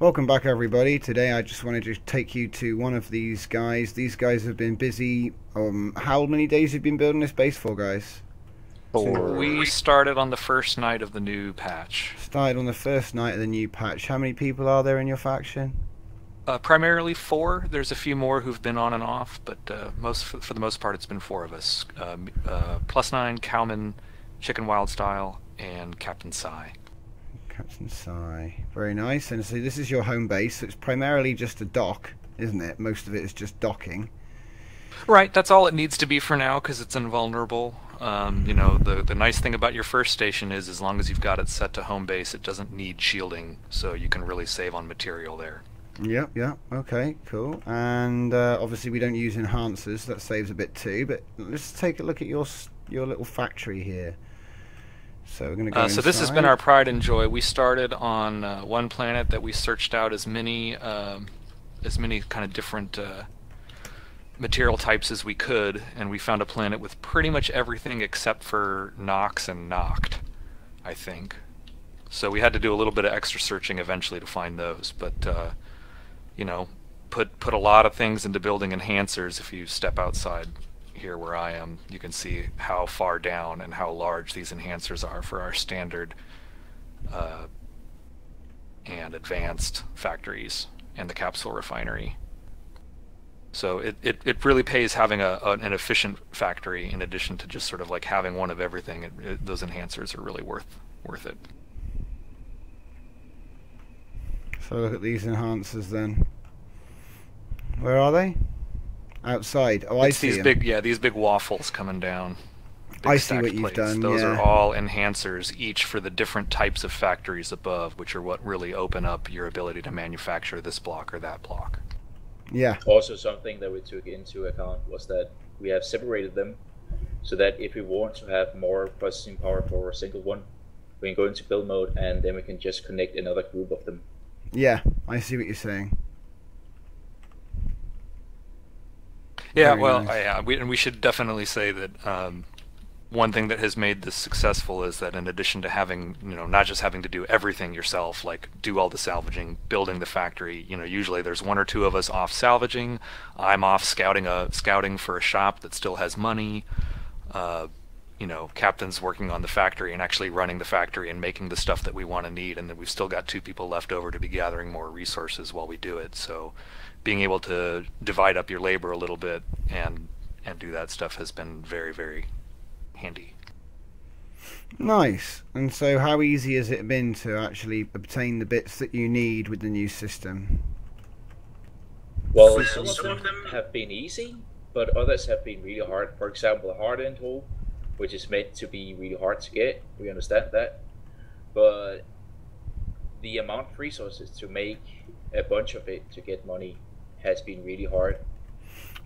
Welcome back, everybody. Today, I just wanted to take you to one of these guys. These guys have been busy. Um, how many days have you been building this base for, guys? Four. We started on the first night of the new patch. Started on the first night of the new patch. How many people are there in your faction? Uh, primarily four. There's a few more who've been on and off, but uh, most for, for, the most part, it's been four of us. Uh, uh Plus nine, Cowman, Chicken Wild Style, and Captain Psy. Captain Psy. Very nice. And so this is your home base. So it's primarily just a dock, isn't it? Most of it is just docking. Right. That's all it needs to be for now because it's invulnerable. Um, you know, the the nice thing about your first station is as long as you've got it set to home base, it doesn't need shielding, so you can really save on material there. Yep, yeah, okay, cool. And uh, obviously we don't use enhancers, that saves a bit too, but let's take a look at your your little factory here. So we're to go. Uh, so this has been our pride and joy. We started on uh, one planet that we searched out as many um, as many kind of different uh, material types as we could, and we found a planet with pretty much everything except for Nox and Noct, I think. So we had to do a little bit of extra searching eventually to find those, but uh, you know, put put a lot of things into building enhancers if you step outside here where I am, you can see how far down and how large these enhancers are for our standard uh, and advanced factories and the capsule refinery. So it, it, it really pays having a, an efficient factory in addition to just sort of like having one of everything. It, it, those enhancers are really worth worth it. So look at these enhancers then. Where are they? Outside. Oh, it's I see these them. big, yeah, these big waffles coming down. I see what you've plates. done. Those yeah. are all enhancers, each for the different types of factories above, which are what really open up your ability to manufacture this block or that block. Yeah. Also, something that we took into account was that we have separated them so that if we want to have more processing power for a single one, we can go into build mode and then we can just connect another group of them. Yeah, I see what you're saying. Yeah, well, nice. yeah, we, and we should definitely say that um, one thing that has made this successful is that in addition to having, you know, not just having to do everything yourself, like do all the salvaging, building the factory, you know, usually there's one or two of us off salvaging. I'm off scouting a scouting for a shop that still has money. Uh, you know, captain's working on the factory and actually running the factory and making the stuff that we want to need, and then we've still got two people left over to be gathering more resources while we do it. So being able to divide up your labor a little bit and and do that stuff has been very very handy. Nice. And so, how easy has it been to actually obtain the bits that you need with the new system? Well, some of them have been easy, but others have been really hard. For example, the hardened hull, which is meant to be really hard to get. We understand that, but the amount of resources to make a bunch of it to get money has been really hard.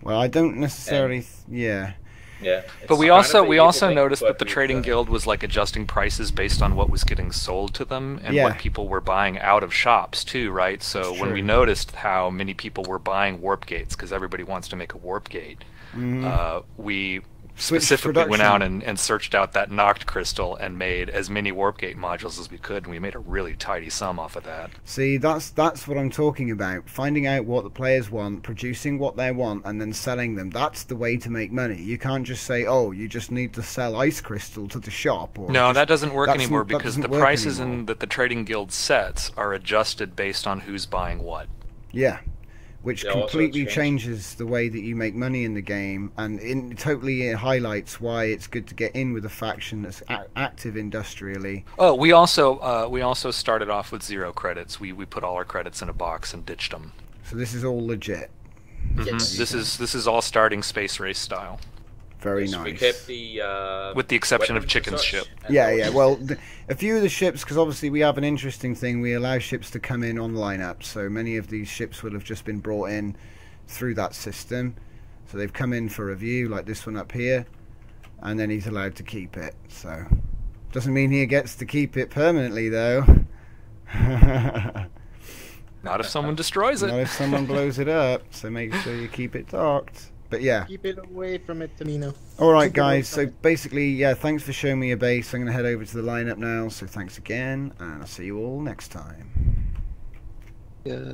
Well, I don't necessarily. And, yeah. Yeah. But we also we also noticed that the trading guild was like adjusting prices based on what was getting sold to them and yeah. what people were buying out of shops too, right? So when we noticed how many people were buying warp gates because everybody wants to make a warp gate, mm-hmm. uh, we specifically went out and, and searched out that knocked crystal and made as many warp gate modules as we could, and we made a really tidy sum off of that. See, that's that's what I'm talking about. Finding out what the players want, producing what they want, and then selling them. That's the way to make money. You can't just say, "Oh, you just need to sell ice crystal to the shop." no, just, that doesn't work anymore because the prices in, that the trading guild sets are adjusted based on who's buying what. Yeah, which yeah, completely changes the way that you make money in the game and in, totally highlights why it's good to get in with a faction that's a- active industrially. Oh, we also uh, we also started off with zero credits. We we put all our credits in a box and ditched them. So this is all legit. Mm-hmm. Yes. This is this is all starting space race style. Very yes, nice. We kept the uh, with the exception of Chicken's ship. Yeah, yeah. Well, the, a few of the ships, because obviously we have an interesting thing. We allow ships to come in on lineup, so many of these ships will have just been brought in through that system. So they've come in for review, like this one up here, and then he's allowed to keep it. So doesn't mean he gets to keep it permanently, though. Not if someone destroys it. Not if someone blows it up. So make sure you keep it docked. But yeah. Keep it away from it, Tamino. Alright, guys. So basically, yeah, thanks for showing me your base. I'm going to head over to the lineup now. So thanks again, and I'll see you all next time. Yeah.